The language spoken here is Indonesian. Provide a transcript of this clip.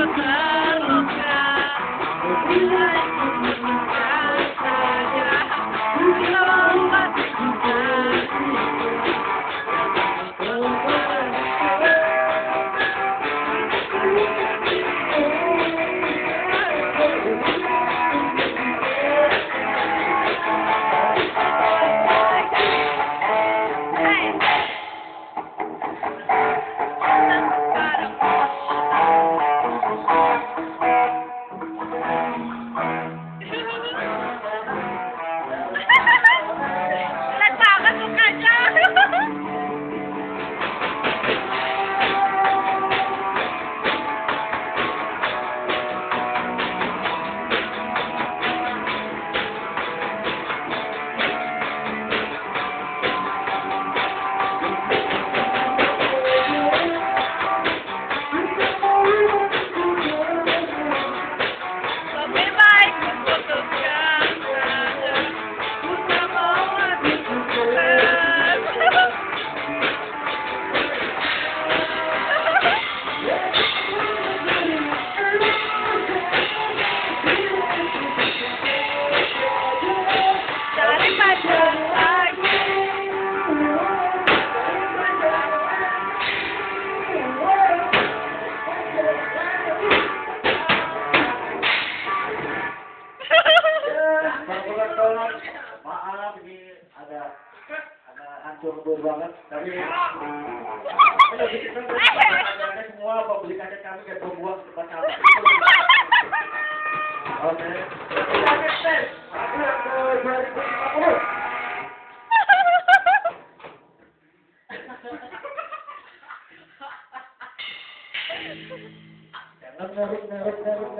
Christmas. Maaf ini ada ada hancur bur banget tapi Ayo, kita semua pembeli kaget kami kayak pembuang tempat sampah. Oke. Kaget tes. Aku yang ke 2050. Jangan narik narik narik.